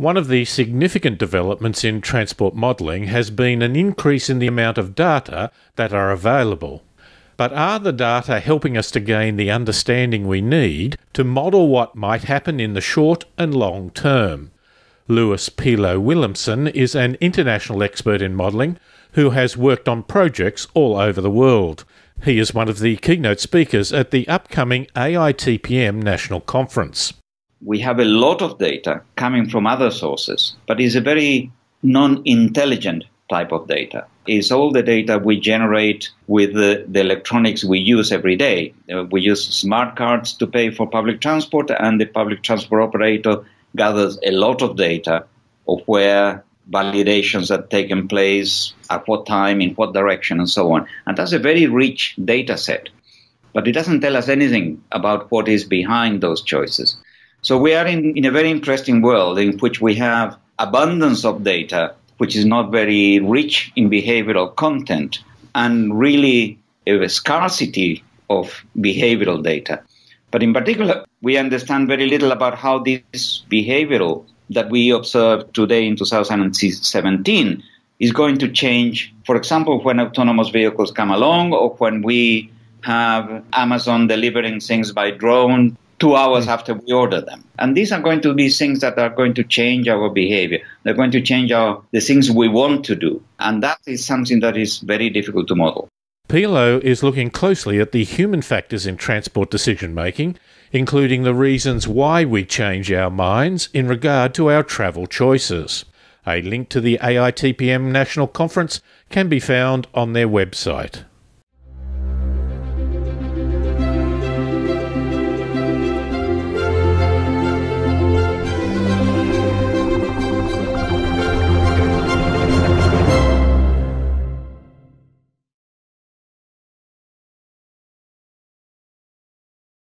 One of the significant developments in transport modelling has been an increase in the amount of data that are available. But are the data helping us to gain the understanding we need to model what might happen in the short and long term? Luis Pilo Willumsen is an international expert in modelling who has worked on projects all over the world. He is one of the keynote speakers at the upcoming AITPM National Conference we have a lot of data coming from other sources, but it's a very non-intelligent type of data. It's all the data we generate with the, the electronics we use every day. Uh, we use smart cards to pay for public transport, and the public transport operator gathers a lot of data of where validations have taken place, at what time, in what direction, and so on. And that's a very rich data set. But it doesn't tell us anything about what is behind those choices. So we are in, in a very interesting world in which we have abundance of data, which is not very rich in behavioral content, and really a scarcity of behavioral data. But in particular, we understand very little about how this behavioral that we observe today in 2017 is going to change, for example, when autonomous vehicles come along or when we have Amazon delivering things by drone two hours mm. after we order them. And these are going to be things that are going to change our behavior. They're going to change our, the things we want to do. And that is something that is very difficult to model. Pilo is looking closely at the human factors in transport decision making, including the reasons why we change our minds in regard to our travel choices. A link to the AITPM National Conference can be found on their website.